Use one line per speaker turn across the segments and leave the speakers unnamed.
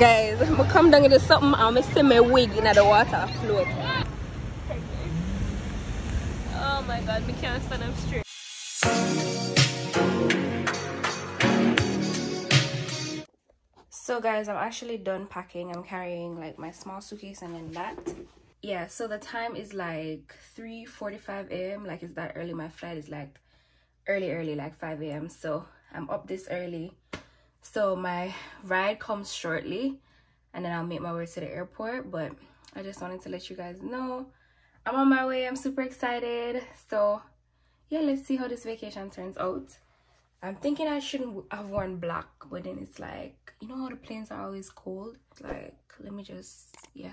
Guys, I'm gonna come down into something I'm gonna see my wig in the water float. Oh my god, we can't stand up straight. So guys, I'm actually done packing. I'm carrying like my small suitcase and then that. Yeah, so the time is like 3.45 a.m. Like it's that early. My flight is like early, early, like 5 a.m. So I'm up this early. So my ride comes shortly and then I'll make my way to the airport. But I just wanted to let you guys know I'm on my way. I'm super excited. So yeah, let's see how this vacation turns out. I'm thinking I shouldn't have worn black, but then it's like, you know how the planes are always cold? Like, let me just, yeah.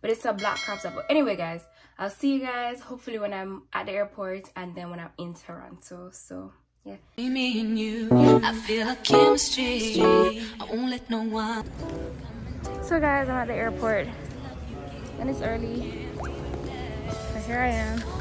But it's a black crop. But anyway, guys, I'll see you guys hopefully when I'm at the airport and then when I'm in Toronto. So, yeah. Me and you, I feel a chemistry. I won't let no one. So, guys, I'm at the airport and it's early. So, here I am.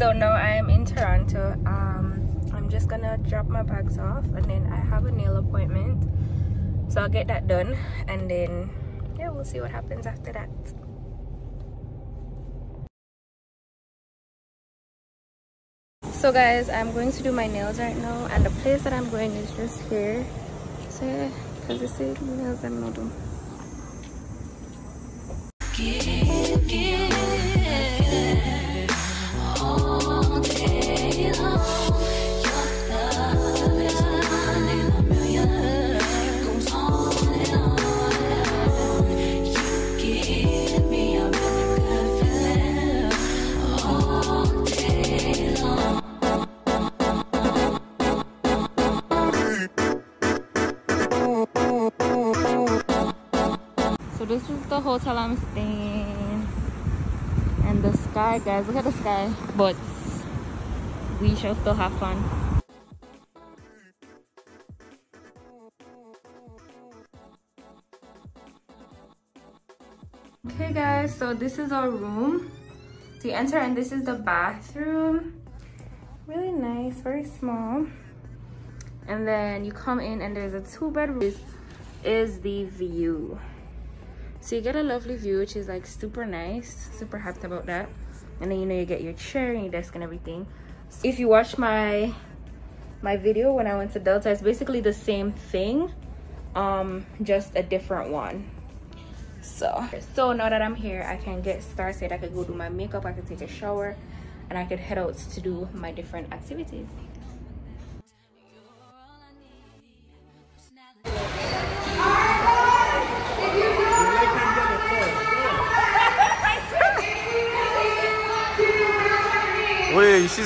So now i'm in toronto. Um i'm just gonna drop my bags off and then i have a nail appointment. So i'll get that done and then yeah we'll see what happens after that. So guys i'm going to do my nails right now and the place that i'm going is just here. So yeah because this is nails i'm not doing this is the hotel I'm staying. And the sky, guys. Look at the sky. But we shall still have fun. Okay guys, so this is our room. So enter and this is the bathroom. Really nice, very small. And then you come in and there's a two bedroom. Is the view so you get a lovely view which is like super nice. Super happy about that. And then you know you get your chair and your desk and everything. If you watch my my video when i went to delta it's basically the same thing um just a different one. So so now that i'm here i can get started. I could go do my makeup i could take a shower and i could head out to do my different activities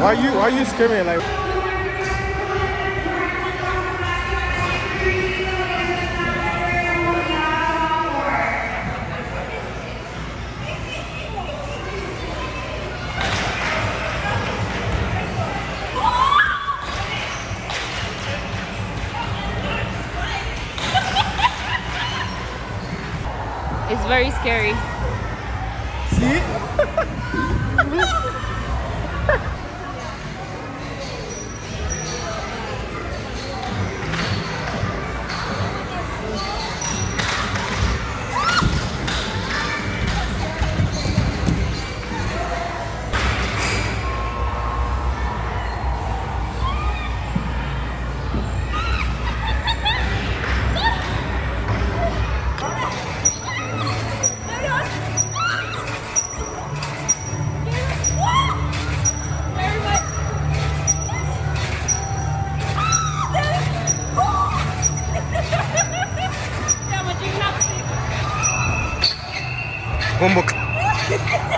Why you why you screaming like
It's very scary.
See?
本木。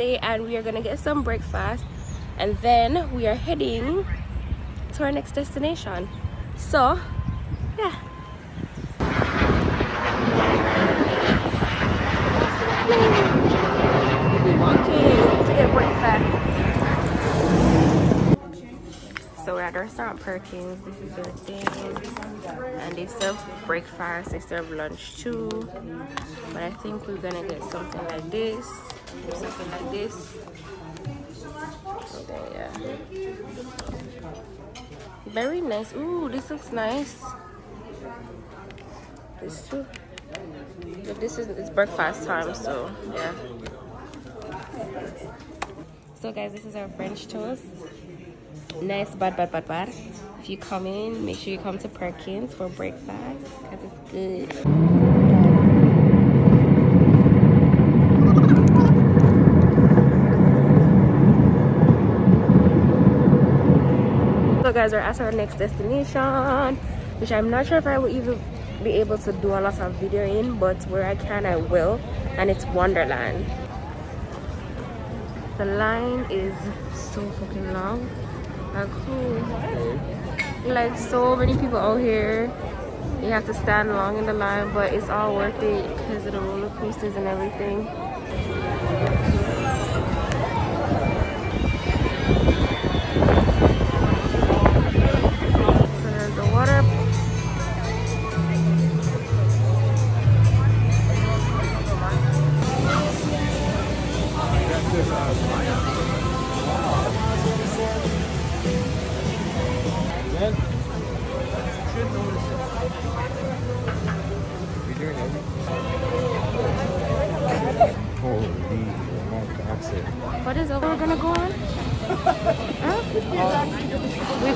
And we are gonna get some breakfast and then we are heading to our next destination. So yeah. So we're at the restaurant Perkins. This is their thing. And they serve breakfast, they serve lunch too. But I think we're gonna get something like this. Something like this. Okay, yeah. Very nice. Ooh, this looks nice. This too. But this is it's breakfast time, so yeah. So guys, this is our French toast nice bad bad bad bad if you come in make sure you come to perkins for breakfast because it's good guys we're at our next destination which i'm not sure if i will even be able to do a lot of video in but where i can i will and it's wonderland. The line is so fucking long. Like cool. Like so many people out here. You have to stand long in the line but it's all worth it because of the roller coasters and everything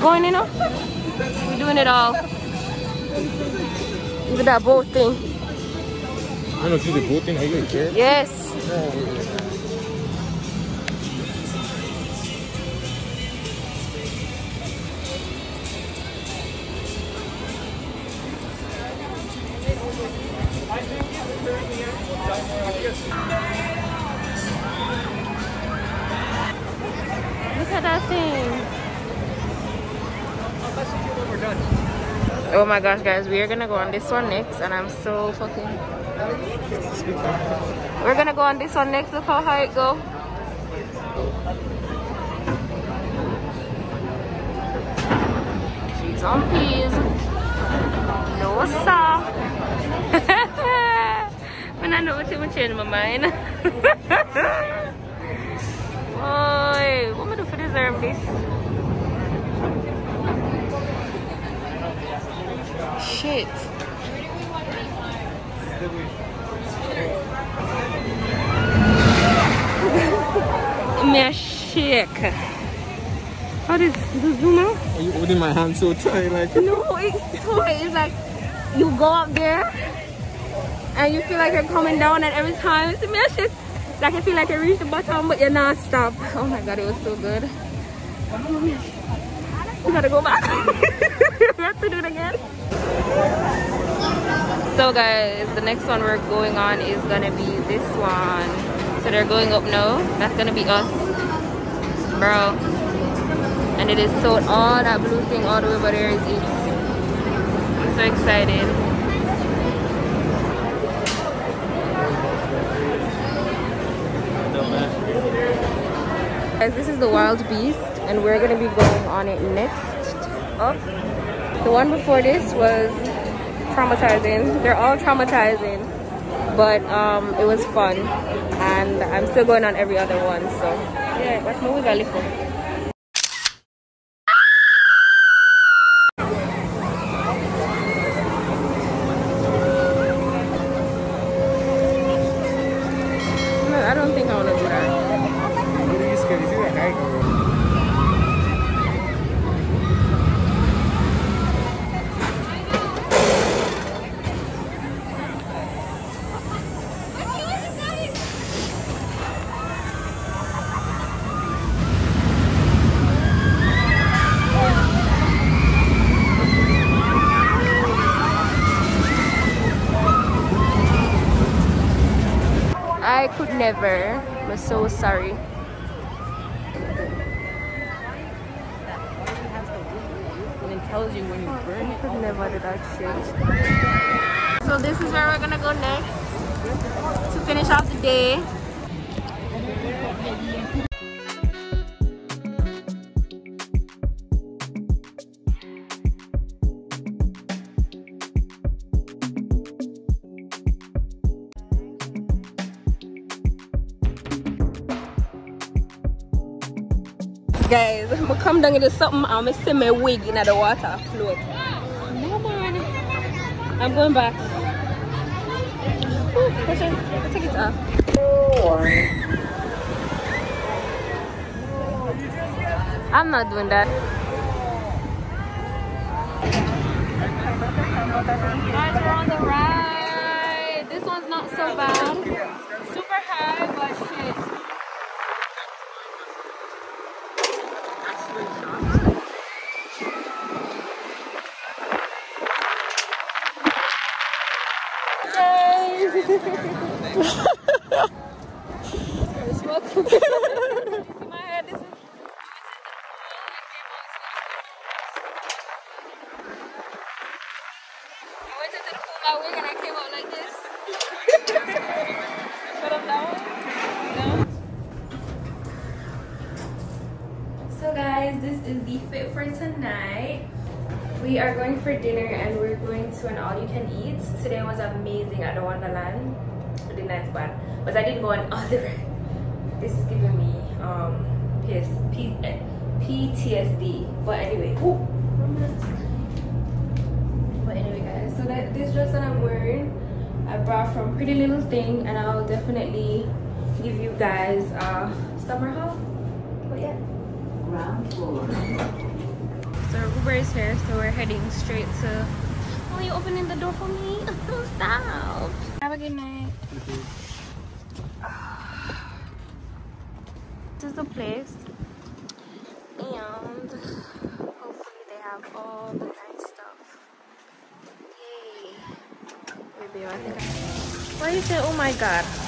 going in now We're doing it all even that boat thing
I know, see the boat thing. Are you care?
yes Look at that thing. Oh my gosh, guys, we are gonna go on this one next, and I'm so fucking. We're gonna go on this one next. Look how high it go. She's on peas. No sir. when I know what to change my mind. Boy, what am I do for deserve this? Shit. Shake. How does the zoom out?
Are you holding my hand so tight? Like,
No, it's tight. It's like you go up there and you feel like you're coming down, and every time it's shake. Like I feel like I reach the bottom, but you're not stop. Oh my god, it was so good. We gotta go back. we have to do it again. So guys, the next one we're going on is gonna be this one. So they're going up now. That's gonna be us, bro. And it is so all that blue thing all the way over there is it. so excited. Guys, this is the wild beast, and we're gonna be going on it next up. The one before this was traumatizing. They're all traumatizing, but um, it was fun, and I'm still going on every other one. So yeah, what's movie value for? I could. I'm so sorry.
And it tells you when you burn
I
it.
could never do that shit. So this is where we're gonna go next to finish off the day. Guys, I'm gonna come down into something. I'm gonna see my wig in the water float. No man. I'm going back. Ooh. Take it off. I'm not doing that. Guys, we're on the ride. This one's not so bad. Super high, but shit. I went into the pool my wig and I came out like this. Shut up that one. So guys, this is the fit for tonight. We are going for dinner and we're going to an all you can eat. Today was amazing at the Wonderland. The night one. But I didn't go on all other. This is giving me um PS, P, eh, PTSD. But anyway. Ooh. But anyway guys, so that this dress that I'm wearing I brought from Pretty Little Thing and I'll definitely give you guys a summer haul. But yeah. So Uber is here, so we're heading straight to Oh you opening the door for me? Stop. Have a good night. This is the place. And hopefully they have all the nice stuff. Yay. Wait, I think I... Why you say, oh my god?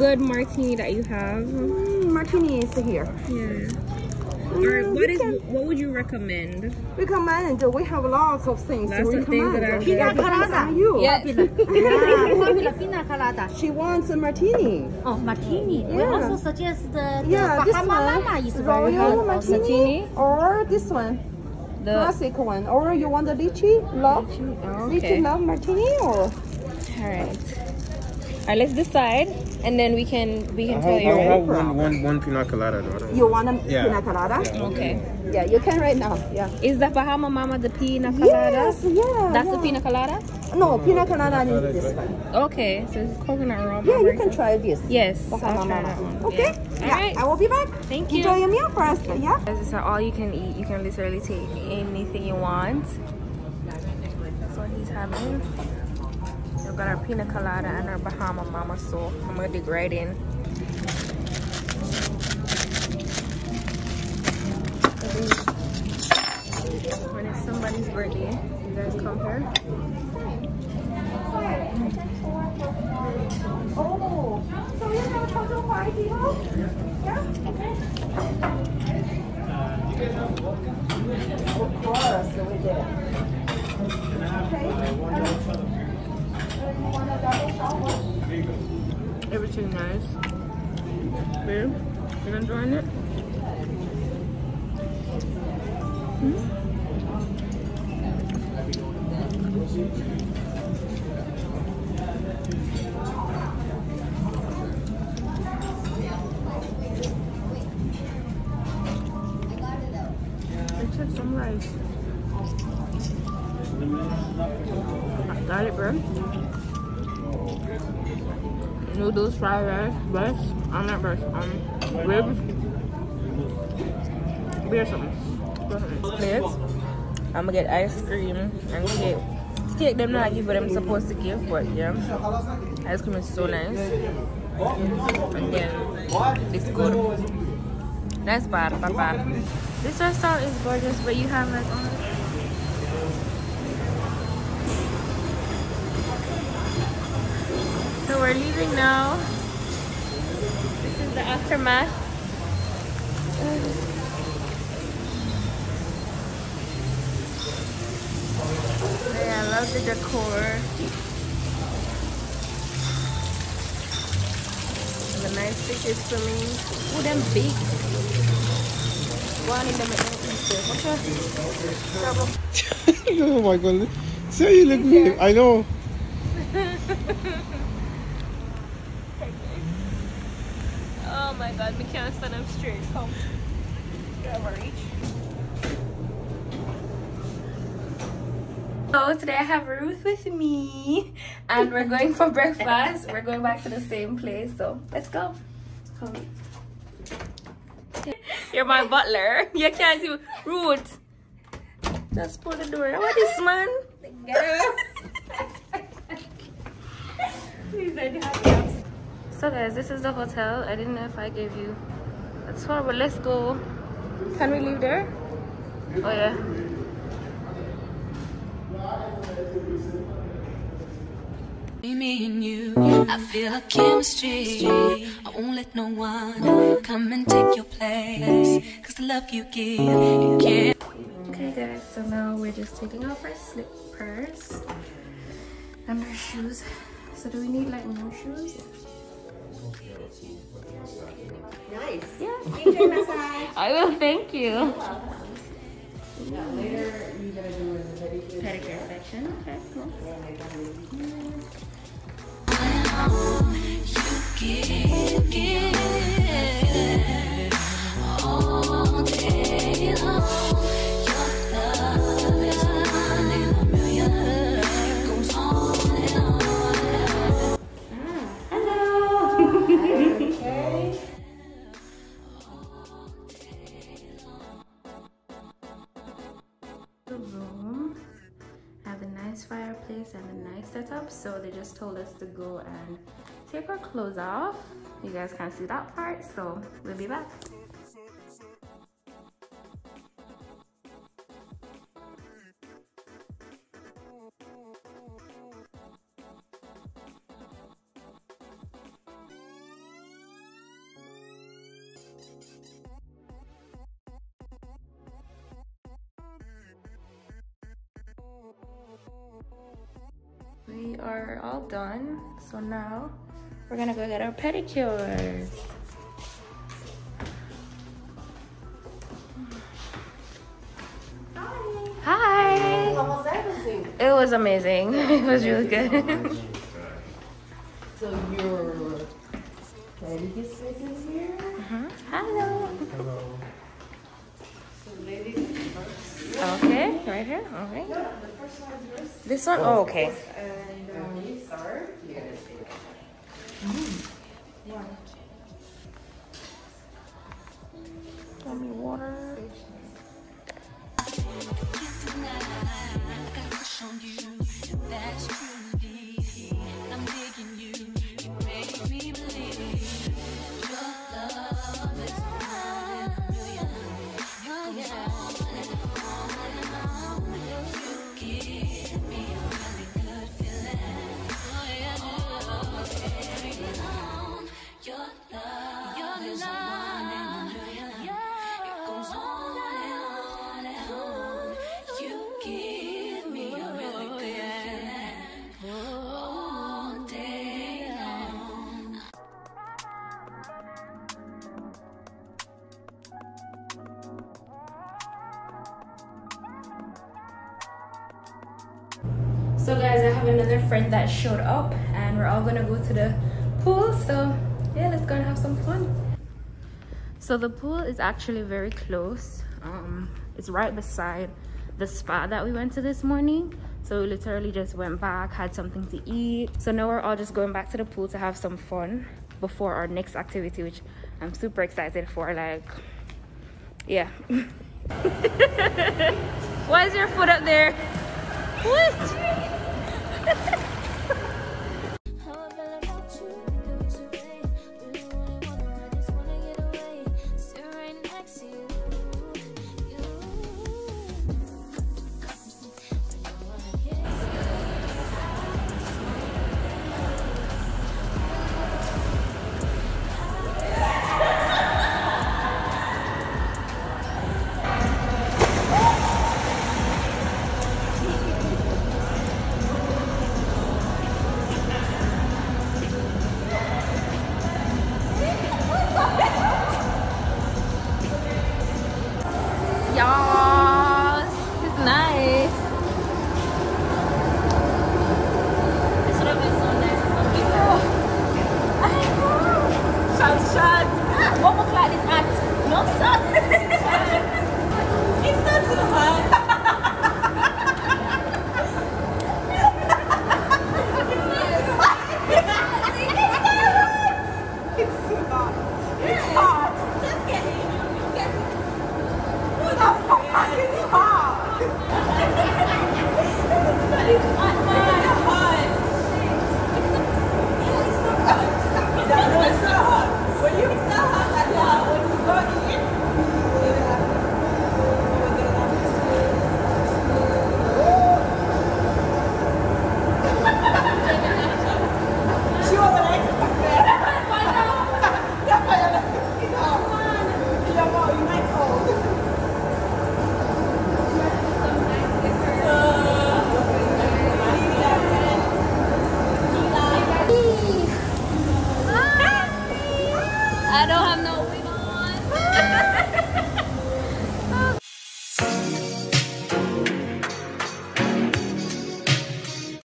Good martini that you have?
Mm, martini is here.
Yeah.
Mm,
Or what
we
is
can
what would you recommend?
recommend? We have lots of things.
Lots of things that are
recommend.
very
It depends you.
Yeah.
Formula Pina Colada.
She wants a martini.
Oh, martini. We
Yeah.
also suggest the, the
Yeah, this
Bahama
one.
Lama is very
Royal
good.
martini,
Martini?
or this one.
The
Classic one. Or you want the lychee love?
Oh,
Lychee
okay.
love martini or?
All right.
right, let's decide, and then we can we can tell
I'll,
you.
I'll
Right?
have one, one, one pina colada though.
You want a
Yeah.
pina colada?
Yeah.
Okay.
Yeah, you can right now. Yeah.
Is the Bahama Mama the pina colada?
Yes, yeah.
That's
yeah.
the pina colada.
No, pina colada is this one.
Okay, so it's coconut rum.
Yeah, you can try this.
Yes,
Bahama
I'll try
Mama.
that one.
Okay.
Yeah.
Yeah.
Alright.
I will be back.
Thank you.
Enjoy your meal first. Yeah.
Guys, it's not all you can eat. You can literally take anything you want. That's what he's having. We've got our pina colada and our Bahama Mama, so I'm gonna dig right in. When it's somebody's birthday, you guys come here.
Oh, so you have a total five people? Yeah. Of course, we did.
Everything nice. Babe, you enjoying it? Let's Noodles, fried rice, rice. I'm not rice. Um, ribs. Beer something. I'm gonna get ice cream and cake. Cake them not give what I'm supposed to give, but yeah. Ice cream is so nice. Again, it's good. That's bad, bad, bad. This restaurant is gorgeous, but you have like we're leaving now. This is the aftermath. Yeah, I love the decor. The nice fishes me. Oh, them big. One in the middle.
oh my god. So you look me. I know.
Oh my god, we can't stand up straight. Come. Reach. So today I have Ruth with me and we're going for breakfast. We're going back to the same place, so let's go. Come. You're my butler. You can't do Ruth. Just pull the door. What is man? Please I don't have gaps. So guys, this is the hotel. I didn't know if I gave you a tour, but let's go. Can we leave there? Oh yeah.
Me and you, I feel a chemistry. I won't let no one come and take your place. Cause the love you give, you can't.
Okay guys, so now we're just taking off our slippers and our shoes. So do we need like more shoes?
Nice.
Yeah. I will, thank you. later we're going Pedicure section. Okay, cool.
Give,
So they just told us to go and take our clothes off. You guys can't see that part, so we'll be back. So now we're gonna go get our pedicures. Hi. It was amazing. It was really good.
So your ladies spaces here.
Mm-hmm.
Hello.
Hello.
Okay, right here. All right. This one? Oh, okay.
And um, you start. Yes.
Tell me water. Friend that showed up and we're all gonna go to the pool. So yeah, let's go and have some fun. So the pool is actually very close. Um, it's right beside the spa that we went to this morning. So we literally just went back, had something to eat. So now we're all just going back to the pool to have some fun before our next activity, which I'm super excited for. Like, yeah. Why is your foot up there? What? Ha ha ha!